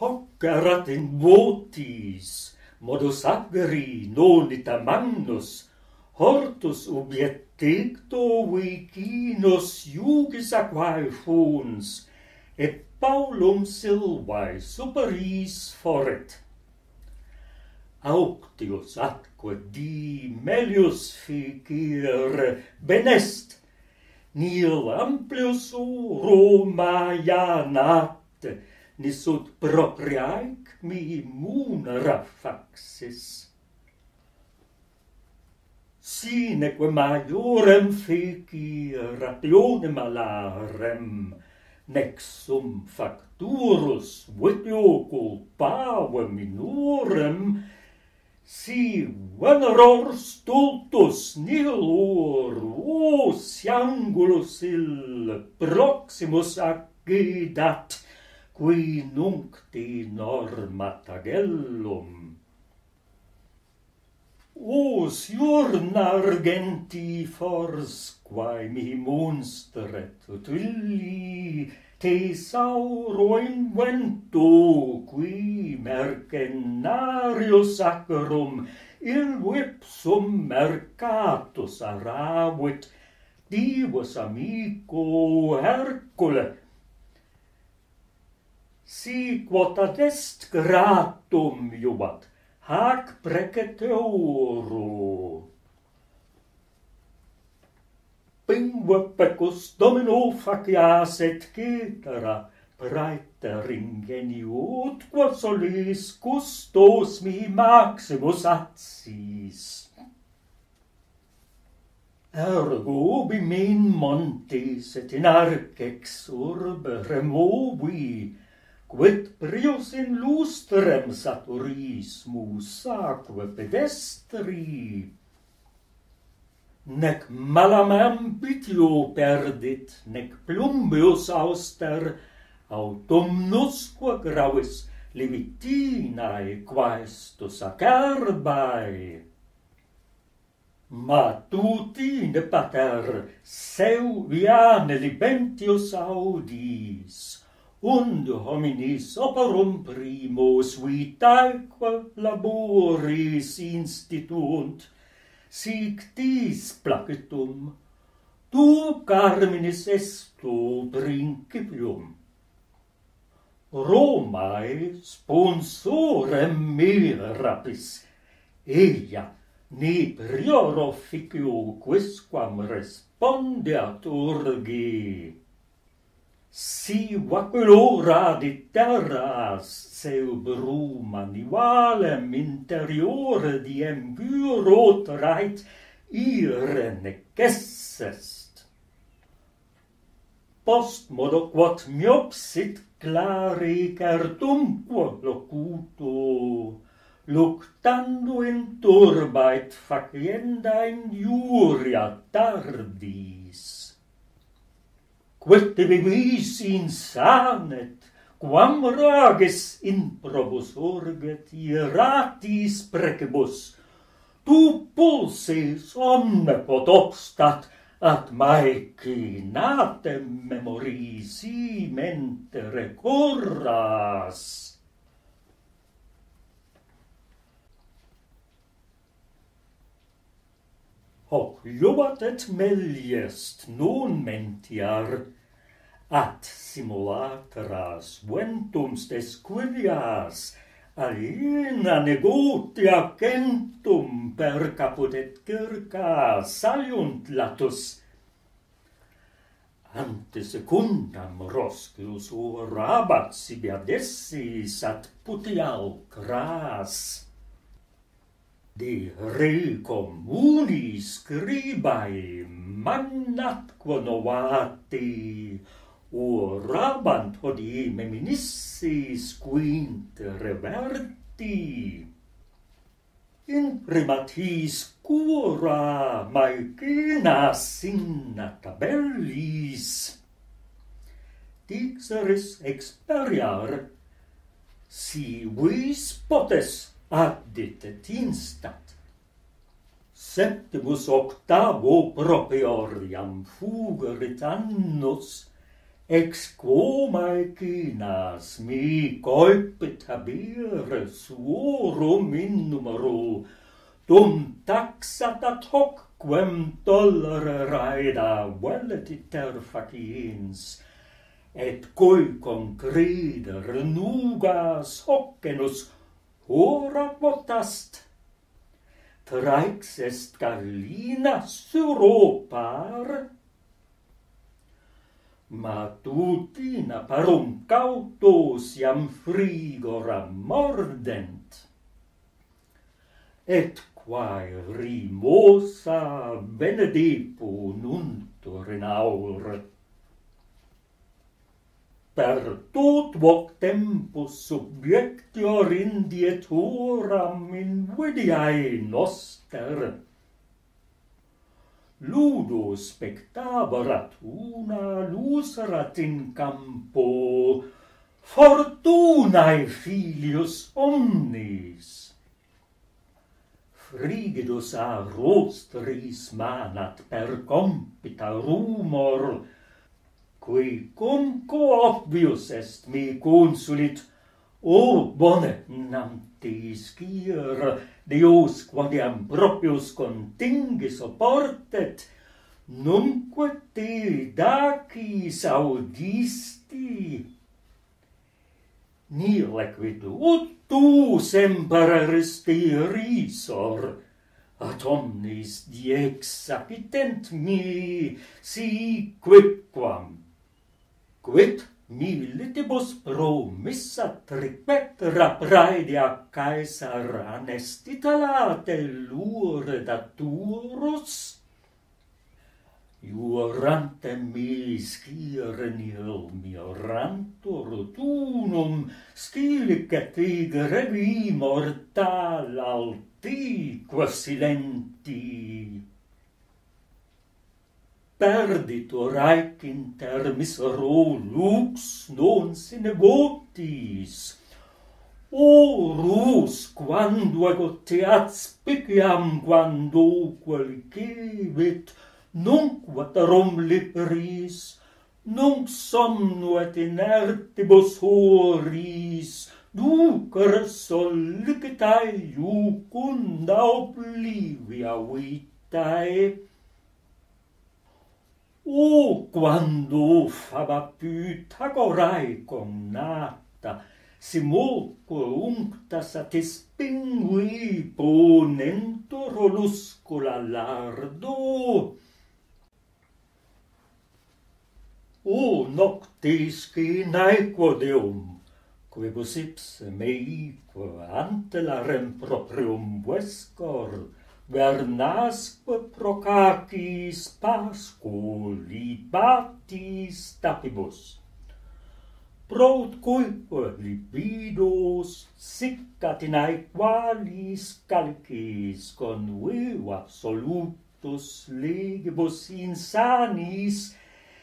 hoc votis, modus agri non itamannus, hortus objecticto vicinos iugis aquae fons, et Paulum Silvae superis foret. Auctius atque di melius ficir benest, nil amplius Roma janat, nissud propriaic mihi faxis. Sineque maiorem fici rationem alarem, nec sum facturus vitio culpave minorem, si veneror stultus nilor os angulus il proximus agidat, qui nuncti norma tagellum. O siurna argenti fors, quae mi monstret utilli, te sauro invento, qui mercenario sacrum, il vipsum mercatus aravit, divus amico Hercule, si quotad est gratum iubat, hac preceteorum. Pingue pecus domino facias et cetera, praeter ingenio utque solis custos mi maximus atsis. Ergo ubi min montis et in arcex urbe removi, quid prius in lustrem saturismus aquae pedestri? Nec malam ambitio perdit nec plumbius auster autumnusque gravis levitinae quaestus acerbae. Ma tuti ne pater seu viane libentius audis und hominis operum primo suitaeque laboris instituunt, sic tis placetum, tu carminis estu principium. Romae sponsorem me rapis, eia ne prioro officio quisquam respondeat urgi si vaculora di terra celbrum animalem interiore di empyrot trait ire necessest. Post modo quod miopsit clari certumque locuto, luctando in turbait facienda in iuria tardi quel te beguis insanet, quam rages in probus urget iratis precibus, tu pulsis omne pot obstat, at maecinatem memorisi mente recurras. Hoc iubat et meliest nun mentiar, at simulatras ventumst esquilias, aliena negotia centum per caput et circa saliunt latus. Ante secundam Roscius orabat sibi adessis at putial cras. De re communi scribae mannatquo novati, orabant hodii meminissis quint reverti. In primatis cura maecina sinna tabellis. Dixeris experiar si vis potes additet instat septimus octavo proprioriam fugerit annus ex quo maecinas mi colpit habere suorum in numero, dum taxat ad hoc quem dollare raida velet iter faciens, et coi concreder nugas hocenus ora potast. Traix est Carlina suropar, ma tutina parum cautos iam frigora mordent. Et quae rimosa benedipo nuntur in aur. Per tot voc tempus subjectior indieturam in vidiae noster, ludo spectabarat una lus ratin campo. Fortunae filius omnis. Frigidus a rostris manat per compita rumor. Qui cum co obvius est mi consulit O, bone, nam te cir, Deus quadiam propius contingis oportet, numque te dacis audisti. Nil equidu, ut tu semper resti risor, at omnis diex apitent mi, si quipquam. Quid? militibus promissa tripetra praedia caesar anestitalate lure daturus, Iurante mi sciren il mio ranto rotunum, scilice tigre vi mortal altique silenti perdito raic inter misero lux non sine gotis. O rus, quando ego te atspiciam, quando qualcivit, nunc vatarum liberis, nunc somno et inertibus horis, ducer solicitae iucunda oblivia vitae, o quando faba tagorai nata, simulco unctas at spingui ponento roluscula lardo. O noctis cinaequo deum quibus ipse meique ante la rem proprium vescor Vernasque procatis pasco libatis tapibus. Prot cuique libidos sic catinae qualis calcis con veu absolutus legibus insanis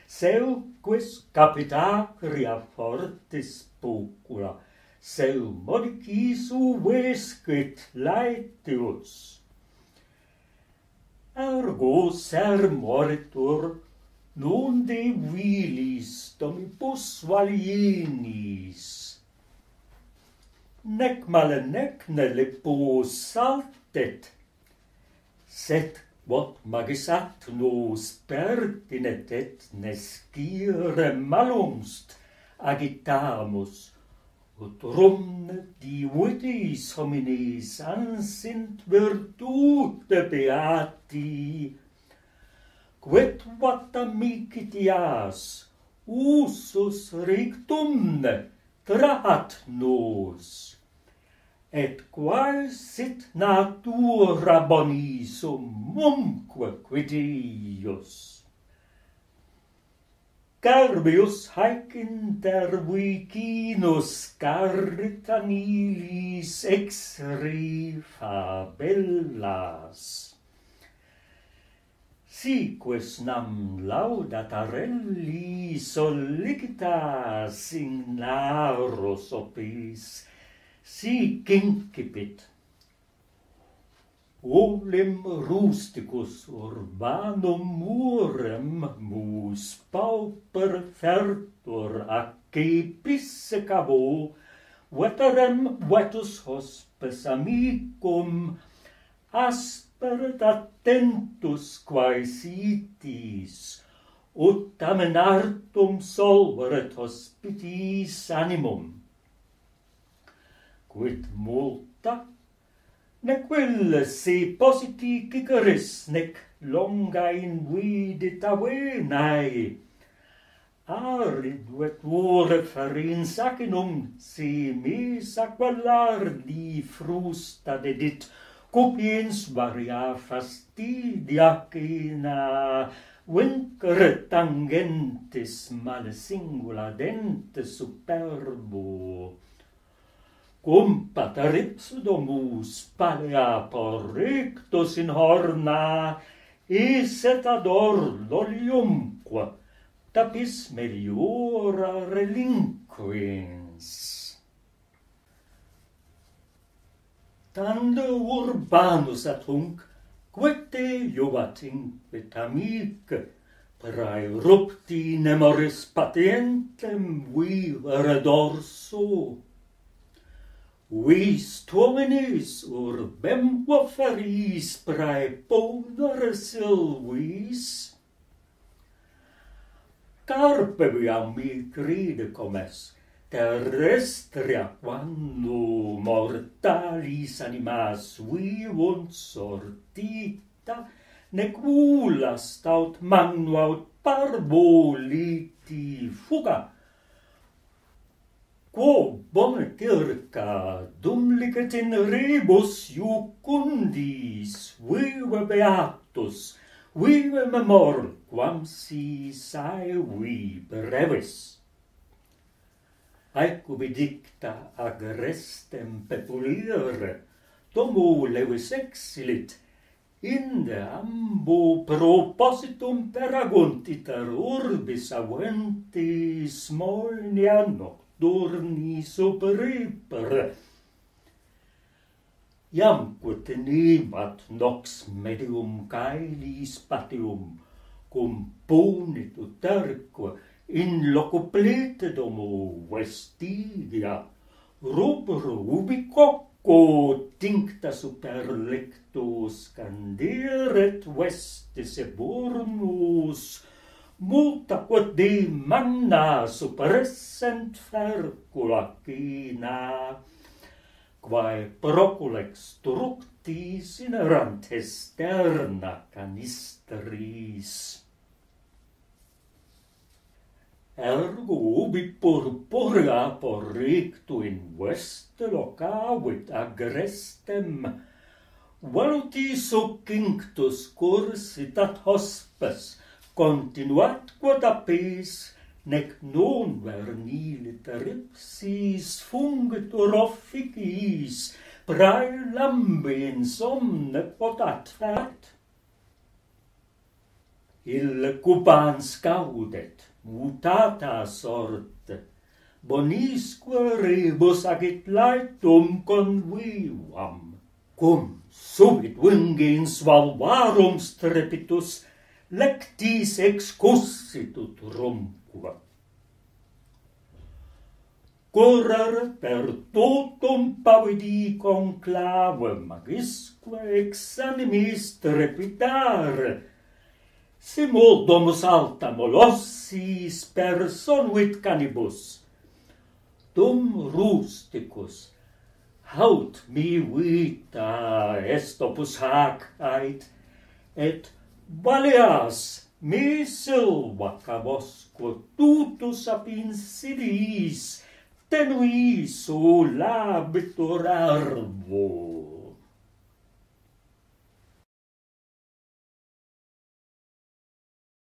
seu quis capitacria fortis pocula, seu modicis uvescit laetius ergo ser mortur, non de vilis domibus valienis. Nec male nec ne lepo saltet, sed quod magis at nos pertinet et nescire malumst agitamus, ut rum divitis homines ansint virtute beati, quet vat amicitias usus rictum trahat nos, et quae sit natura bonisum mumque quidius. Carbius haec inter vicinus cartanilis ex rifa bellas. Siques nam laudatarelli solicitas in naros opis, sic cincipit Olem rusticus urbanum murem mus pauper fertur accepis cavo, veterem vetus hospes amicum, asperet attentus quae sitis, ut amenartum solveret hospitis animum. Quid multa nec vel se positi cicaris, nec longain vidit avenae. Ariduet vore ferin sacinum, se me saqualardi frusta dedit, cupiens varia fastidia cina, vincere tangentis male singula dente superbo cum pataripsodomus palea porrictus in horna, is et ador loliumque tapis meliora relinquens. Tando urbanus at hunc, quete jovat in petamique, prae rupti nemoris patientem vivere dorso, Вис томинис урбем prae праеподарсел silvis? Carpe viam mi cride comes, terrestria quando mortalis animas vivunt sortita, nec vulas taut manu aut parboliti fuga. Quo Bonacerca, dum licet in rebus iucundis, vive beatus, vive memor, quam si saevi brevis. Aecubi dicta agrestem restem tomo domo levis exilit, inde ambo propositum peraguntiter urbis aventis molniano dormi Iam Iamque nemat nox medium caelis patium, cum ponit uterque in loco plete domo vestigia, rubro ubicocco tincta super lecto scanderet vestis eburnus, multa quod de manna superessent fercula cina, quae proculex tructis inerantes esterna canistris. Ergo ubi purpurea porrictu in vest locavit agrestem, valutis succinctus cursitat cursit ad hospes, continuat quod apis, nec non verniliter ipsis fungit orofficis prae lambe in somne potat fat Il cupans caudet mutata sorte bonisque rebus agit laetum convivam cum subit vingens valvarum strepitus lectis excussit rumqua. Correr per totum pavidi conclave magisque ex exanimis trepidare, domus salta molossis per sonuit canibus, dum rusticus, haut mi vita est opus hac ait, et Baleas, mi silva cabosco tutus apinsilis, tenuis o labitor arvo.